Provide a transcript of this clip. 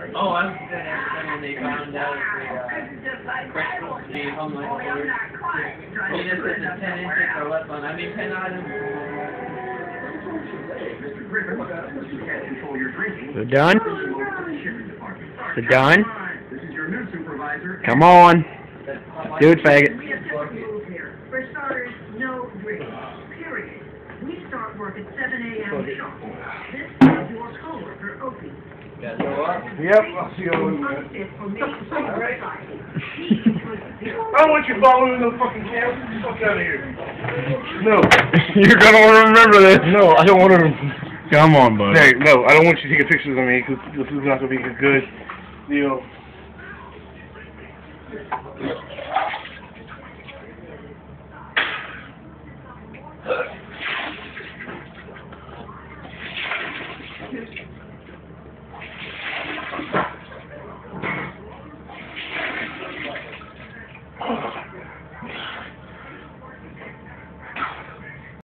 Oh, I was gonna ask them when they found out the, uh, Brett's supposed to homeless or, he just said the ten inches or less on, I mean, ten items. We're done? We're done? Come on. Do it, faggot. We have different rules here. For starters, no drinking, period. We start work at seven AM sharp. Yep, I'll see you in a minute. Unfit for making society. He was I don't want you following the fucking camera. Get the fuck out of here. No, You're gonna wanna remember this. no, I don't want to. Come on, bud. Hey, no, I don't want you taking pictures of me because this is not gonna be a good deal.